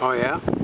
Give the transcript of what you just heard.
Oh yeah?